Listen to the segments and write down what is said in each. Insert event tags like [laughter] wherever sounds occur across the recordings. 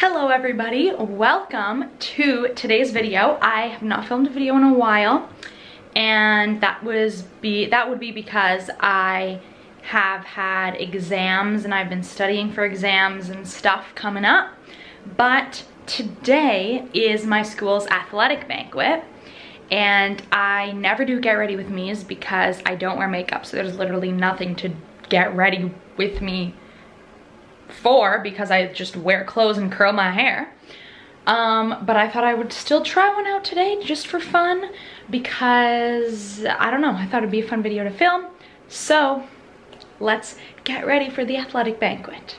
Hello everybody, welcome to today's video. I have not filmed a video in a while and that was be that would be because I have had exams and I've been studying for exams and stuff coming up. But today is my school's athletic banquet and I never do get ready with me's because I don't wear makeup so there's literally nothing to get ready with me for because I just wear clothes and curl my hair. Um, but I thought I would still try one out today just for fun because, I don't know, I thought it'd be a fun video to film. So, let's get ready for the athletic banquet.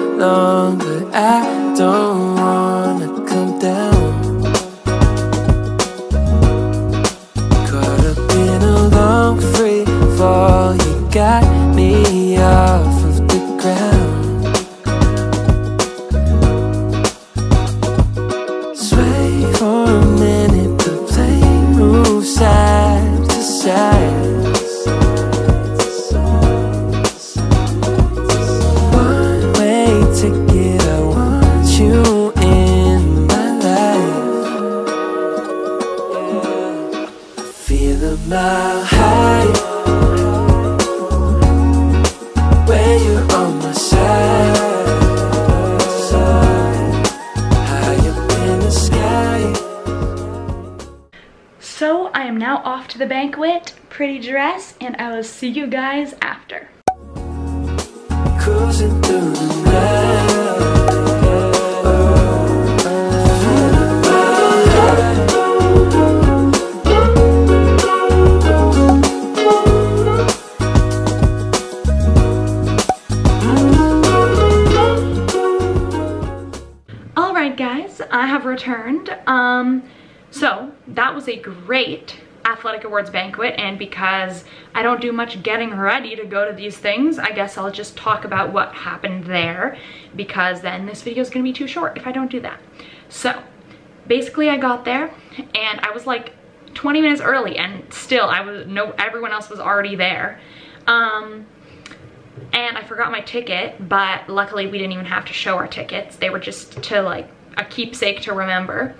long, but I don't want. The banquet, pretty dress, and I will see you guys after. Alright guys, I have returned. Um, so that was a great athletic awards banquet and because I don't do much getting ready to go to these things, I guess I'll just talk about what happened there because then this video is gonna be too short if I don't do that. So basically I got there and I was like 20 minutes early and still I was no everyone else was already there. Um, and I forgot my ticket, but luckily we didn't even have to show our tickets. They were just to like a keepsake to remember.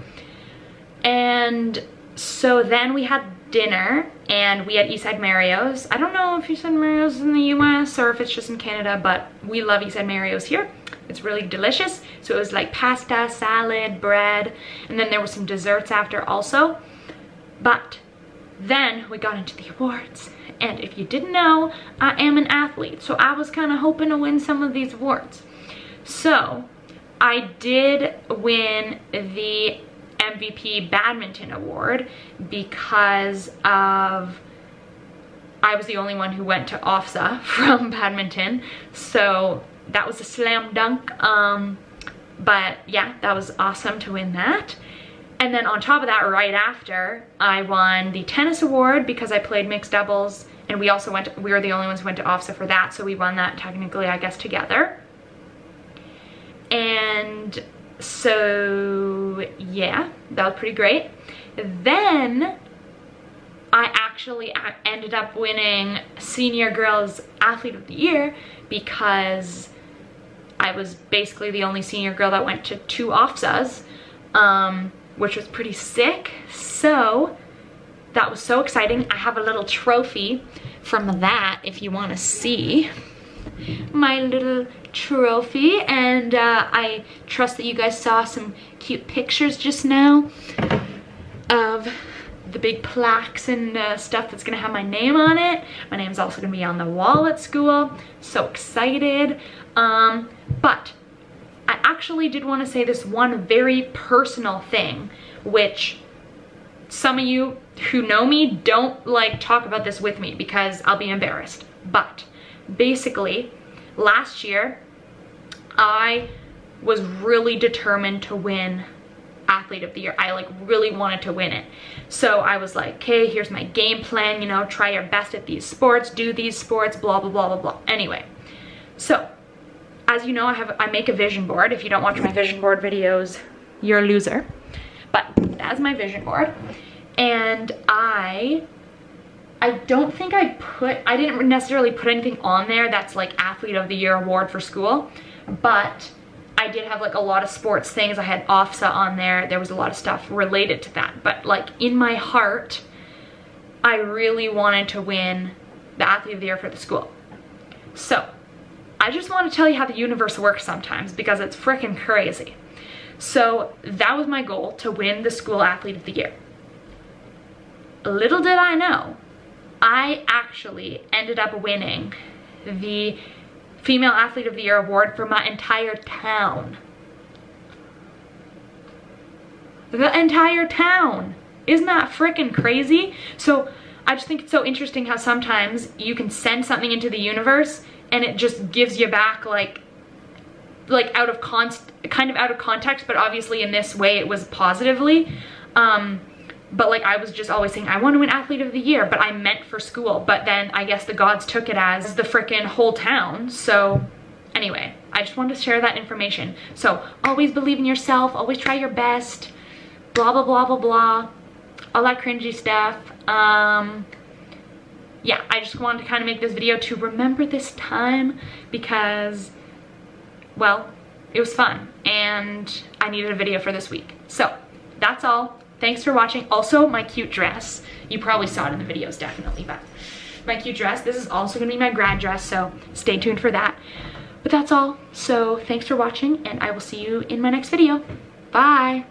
And so then we had dinner and we had East Side Mario's. I don't know if East Side Mario's in the US or if it's just in Canada, but we love East Side Mario's here. It's really delicious. So it was like pasta, salad, bread, and then there were some desserts after also. But then we got into the awards. And if you didn't know, I am an athlete. So I was kind of hoping to win some of these awards. So I did win the MVP Badminton Award because of I was the only one who went to OFSAA [laughs] from badminton. So that was a slam dunk. Um, but yeah, that was awesome to win that. And then on top of that, right after, I won the tennis award because I played mixed doubles and we also went, to, we were the only ones who went to OFSAA for that. So we won that technically, I guess, together. And so yeah, that was pretty great. Then I actually ended up winning Senior Girls Athlete of the Year because I was basically the only senior girl that went to two OFSAAs, um, which was pretty sick. So that was so exciting. I have a little trophy from that if you want to see my little trophy and uh, I trust that you guys saw some cute pictures just now of the big plaques and uh, stuff that's gonna have my name on it. My name's also gonna be on the wall at school. So excited. Um, but I actually did wanna say this one very personal thing, which some of you who know me don't like talk about this with me because I'll be embarrassed. But basically, last year, I was really determined to win athlete of the year. I like really wanted to win it. So I was like, okay, here's my game plan, you know, try your best at these sports, do these sports, blah, blah, blah, blah, blah. Anyway, so as you know, I have I make a vision board. If you don't watch my vision board videos, you're a loser. But that's my vision board. And I I don't think I put, I didn't necessarily put anything on there that's like athlete of the year award for school, but I did have like a lot of sports things. I had OFSAA on there. There was a lot of stuff related to that. But like in my heart, I really wanted to win the athlete of the year for the school. So I just want to tell you how the universe works sometimes because it's freaking crazy. So that was my goal to win the school athlete of the year. Little did I know I actually ended up winning the Female Athlete of the Year award for my entire town. The entire town. Isn't that freaking crazy? So I just think it's so interesting how sometimes you can send something into the universe and it just gives you back like like out of const kind of out of context but obviously in this way it was positively um but like I was just always saying I want to win athlete of the year but I meant for school. But then I guess the gods took it as the freaking whole town. So anyway I just wanted to share that information. So always believe in yourself. Always try your best. Blah blah blah blah blah. All that cringy stuff. Um yeah I just wanted to kind of make this video to remember this time because well it was fun. And I needed a video for this week. So that's all Thanks for watching. Also, my cute dress. You probably saw it in the videos, definitely, but my cute dress. This is also gonna be my grad dress, so stay tuned for that. But that's all. So thanks for watching, and I will see you in my next video. Bye.